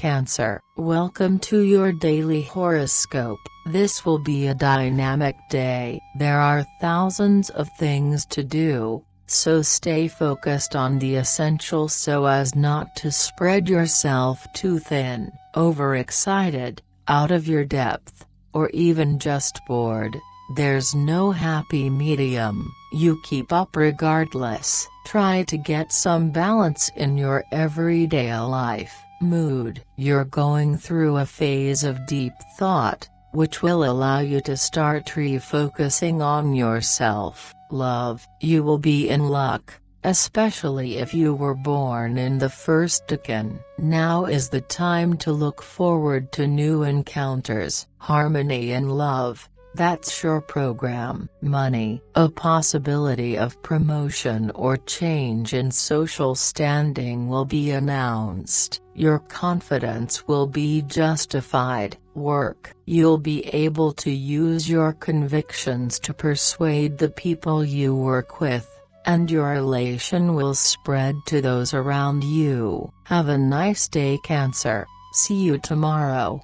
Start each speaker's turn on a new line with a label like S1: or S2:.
S1: Cancer. Welcome to your daily horoscope. This will be a dynamic day. There are thousands of things to do, so stay focused on the essential so as not to spread yourself too thin, overexcited, out of your depth, or even just bored. There's no happy medium, you keep up regardless. Try to get some balance in your everyday life. Mood You're going through a phase of deep thought, which will allow you to start refocusing on yourself. Love You will be in luck, especially if you were born in the first decan. Now is the time to look forward to new encounters. Harmony and love that's your program. Money A possibility of promotion or change in social standing will be announced. Your confidence will be justified. Work You'll be able to use your convictions to persuade the people you work with, and your elation will spread to those around you. Have a nice day Cancer, see you tomorrow.